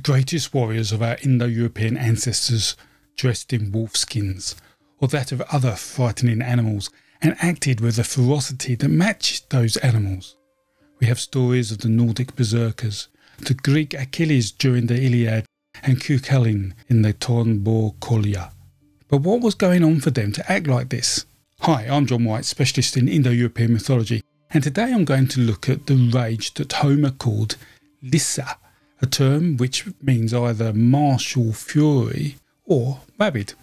greatest warriors of our Indo European ancestors dressed in wolf skins, or that of other frightening animals, and acted with a ferocity that matched those animals. We have stories of the Nordic berserkers, the Greek Achilles during the Iliad, and Cuchulainn in the Tornbor Collia. But what was going on for them to act like this? Hi, I'm John White, specialist in Indo European mythology, and today I'm going to look at the rage that Homer called Lyssa, a term which means either martial fury or rabid,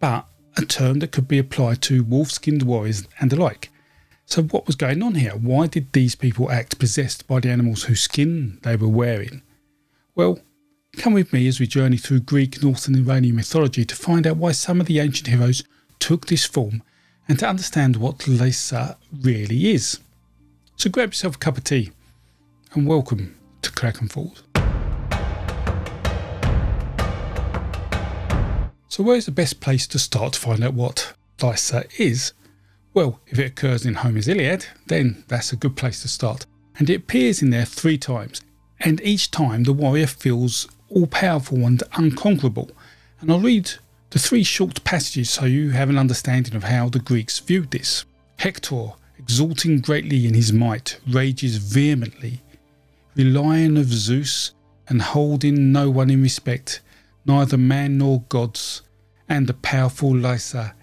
but a term that could be applied to wolf skinned warriors and the like. So, what was going on here? Why did these people act possessed by the animals whose skin they were wearing? Well, come with me as we journey through Greek, Northern Iranian mythology to find out why some of the ancient heroes took this form and to understand what Lyssa really is. So, grab yourself a cup of tea and welcome to Crecganford. So, where's the best place to start to find out what Lyssa is? Well, if it occurs in Homer's Iliad, then that's a good place to start. And it appears in there three times, and each time the warrior feels all powerful and unconquerable. And I'll read the three short passages so you have an understanding of how the Greeks viewed this. Hector, exulting greatly in his might, rages vehemently, relying of Zeus and holding no one in respect, neither man nor gods, and the powerful Lyssa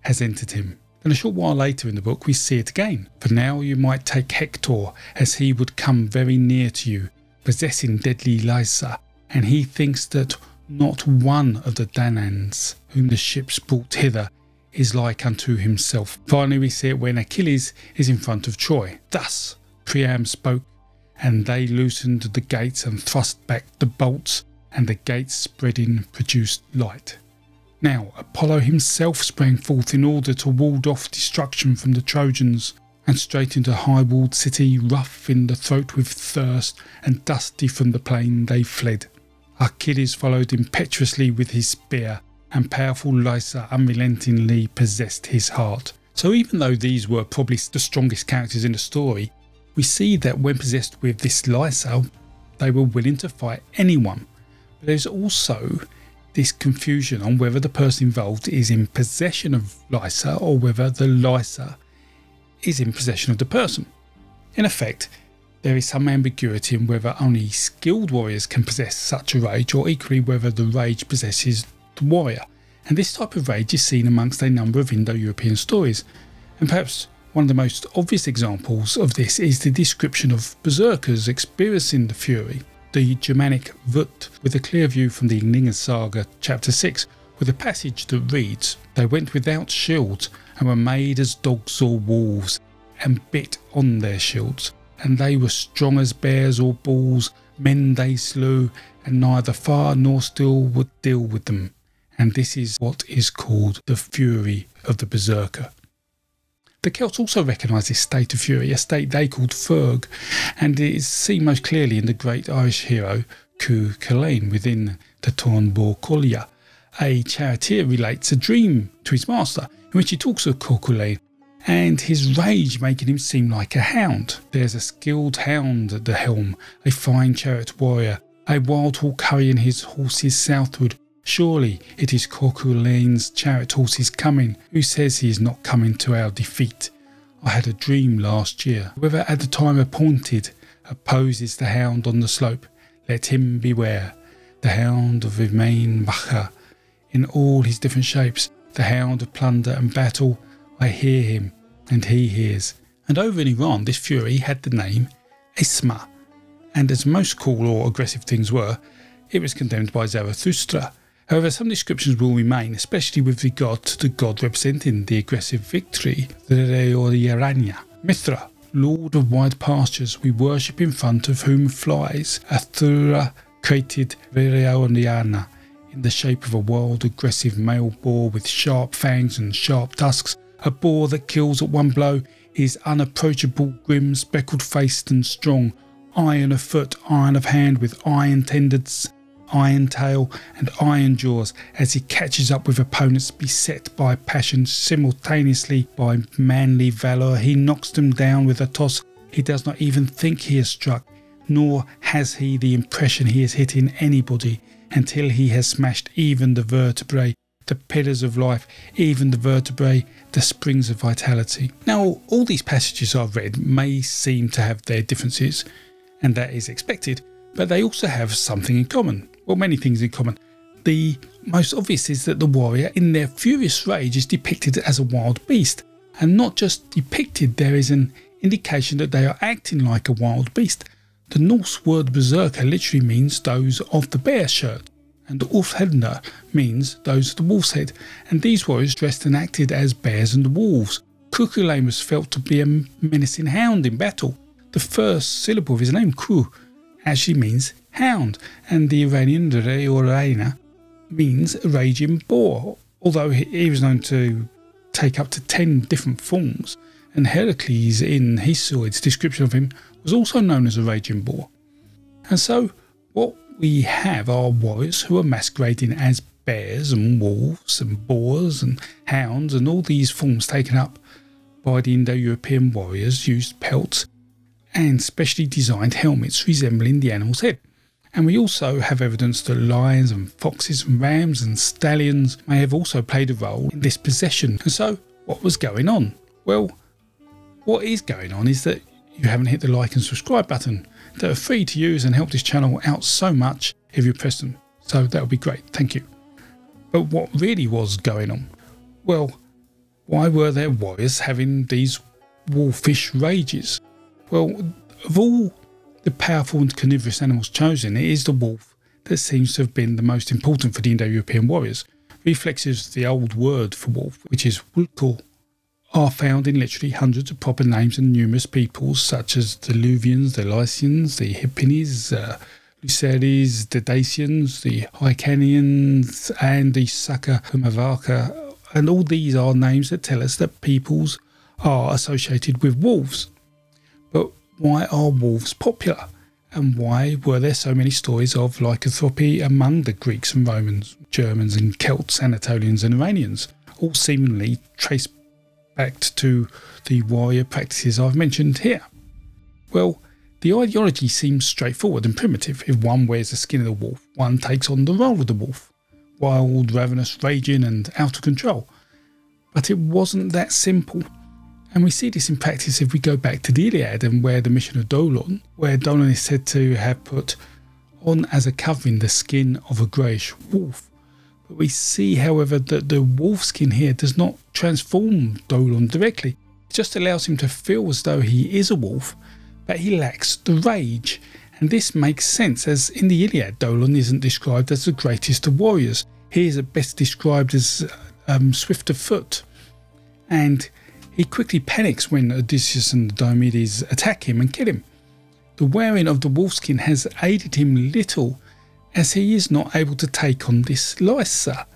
has entered him. And a short while later in the book, we see it again. For now you might take Hector, as he would come very near to you, possessing deadly Lyssa, and he thinks that not one of the Danaans whom the ships brought hither is like unto himself. Finally, we see it when Achilles is in front of Troy. Thus Priam spoke, and they loosened the gates and thrust back the bolts, and the gates spreading produced light. Now Apollo himself sprang forth in order to ward off destruction from the Trojans, and straight into high walled city, rough in the throat with thirst, and dusty from the plain they fled. Achilles followed impetuously with his spear, and powerful Lyssa unrelentingly possessed his heart. So even though these were probably the strongest characters in the story, we see that when possessed with this Lyssa, they were willing to fight anyone. But there's also this confusion on whether the person involved is in possession of Lyssa or whether the Lyssa is in possession of the person. In effect, there is some ambiguity in whether only skilled warriors can possess such a rage or equally whether the rage possesses the warrior. And this type of rage is seen amongst a number of Indo-European stories. And perhaps one of the most obvious examples of this is the description of berserkers experiencing the fury the Germanic Vut with a clear view from the Ynglinga Saga, chapter 6, with a passage that reads They went without shields and were made as dogs or wolves, and bit on their shields. And they were strong as bears or bulls, men they slew, and neither far nor still would deal with them. And this is what is called the fury of the berserker. The Celts also recognised this state of fury, a state they called Ferg, and it is seen most clearly in the great Irish hero Cuchulainn within the Táin Bó Cúailnge. A charioteer relates a dream to his master in which he talks of Cuchulainn and his rage making him seem like a hound. There's a skilled hound at the helm, a fine chariot warrior, a wild hawk hurrying his horses southward, Surely it is Cuchulainn's chariot horses coming. Who says he is not coming to our defeat? I had a dream last year. Whoever at the time appointed opposes the hound on the slope, let him beware. The hound of Emain Macha, in all his different shapes, the hound of plunder and battle, I hear him, and he hears. And over in Iran, this fury had the name Aesma, and as most cool or aggressive things were, it was condemned by Zarathustra However, some descriptions will remain, especially with regard to the god representing the aggressive victory, the Reoriaranya. Mithra, lord of wide pastures, we worship in front of whom flies Ahura created Reoriana in the shape of a wild, aggressive male boar with sharp fangs and sharp tusks, a boar that kills at one blow, is unapproachable, grim, speckled faced and strong, iron of foot, iron of hand, with iron tendons iron tail and iron jaws as he catches up with opponents beset by passion simultaneously by manly valour. He knocks them down with a toss. He does not even think he has struck. nor has he the impression he is hitting anybody until he has smashed even the vertebrae, the pillars of life, even the vertebrae, the springs of vitality. Now, all these passages I've read may seem to have their differences, and that is expected, but they also have something in common. Well, many things in common. The most obvious is that the warrior, in their furious rage, is depicted as a wild beast, and not just depicted, there is an indication that they are acting like a wild beast. The Norse word berserker literally means those of the bear shirt, and Ulfhedna means those of the wolf's head, and these warriors dressed and acted as bears and wolves. Cuchulainn was felt to be a menacing hound in battle. The first syllable of his name, Ku, actually means hound, and the Iranian Reorena means raging boar, although he was known to take up to 10 different forms, and Heracles in Hesiod's description of him was also known as a raging boar. And so, what we have are warriors who are masquerading as bears and wolves and boars and hounds, and all these forms taken up by the Indo European warriors used pelts and specially designed helmets resembling the animal's head. And we also have evidence that lions and foxes and rams and stallions may have also played a role in this possession. And so, what was going on? Well, what is going on is that you haven't hit the like and subscribe button. That are free to use and help this channel out so much if you press them. So that would be great. Thank you. But what really was going on? Well, why were there warriors having these wolfish rages? Well, of all the powerful and carnivorous animals chosen, it is the wolf that seems to have been the most important for the Indo European warriors. Reflexes the old word for wolf, which is wulkor, are found in literally hundreds of proper names and numerous peoples such as the Luvians, the Lycians, the Hirpini, uh, Luceres, the Dacians, the Hyrcanians, and the Sakahumavaka. And all these are names that tell us that peoples are associated with wolves. Why are wolves popular? And why were there so many stories of lycanthropy among the Greeks and Romans, Germans and Celts, Anatolians and Iranians, all seemingly traced back to the warrior practices I've mentioned here? Well, the ideology seems straightforward and primitive. If one wears the skin of the wolf, one takes on the role of the wolf. Wild, ravenous, raging, and out of control. But it wasn't that simple. And we see this in practice if we go back to the Iliad and where the mission of Dolon, where Dolon is said to have put on as a covering the skin of a greyish wolf. But we see, however, that the wolf skin here does not transform Dolon directly. It just allows him to feel as though he is a wolf, but he lacks the rage. And this makes sense, as in the Iliad, Dolon isn't described as the greatest of warriors. He is at best described as um, swift of foot. And he quickly panics when Odysseus and Diomedes attack him and kill him. The wearing of the wolfskin has aided him little as he is not able to take on this Lyssa,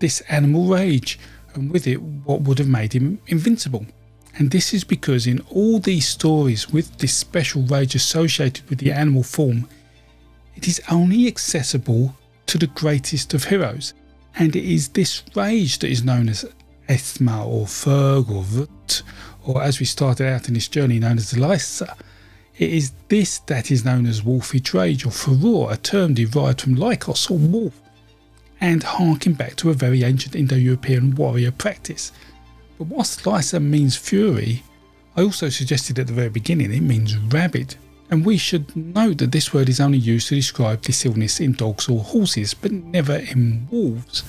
this animal rage, and with it what would have made him invincible. And this is because in all these stories with this special rage associated with the animal form, it is only accessible to the greatest of heroes. And it is this rage that is known as Ethma or Ferg or Vut, or as we started out in this journey known as the Lyssa. It is this that is known as wolfish rage or furor, a term derived from lycos or wolf, and harking back to a very ancient Indo-European warrior practice. But whilst Lyssa means fury, I also suggested at the very beginning it means rabid, and we should note that this word is only used to describe this illness in dogs or horses, but never in wolves.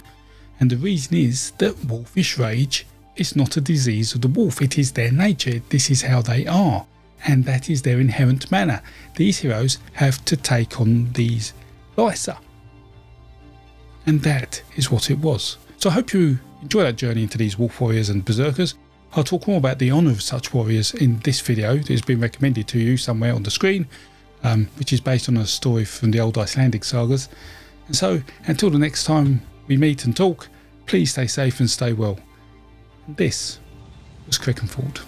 And the reason is that wolfish rage is not a disease of the wolf, it is their nature, this is how they are and that is their inherent manner. These heroes have to take on these Lyssa. And that is what it was. So I hope you enjoy that journey into these wolf warriors and berserkers. I'll talk more about the honour of such warriors in this video that has been recommended to you somewhere on the screen, um, which is based on a story from the old Icelandic sagas. And so until the next time we meet and talk, please stay safe and stay well. And this was Crecganford.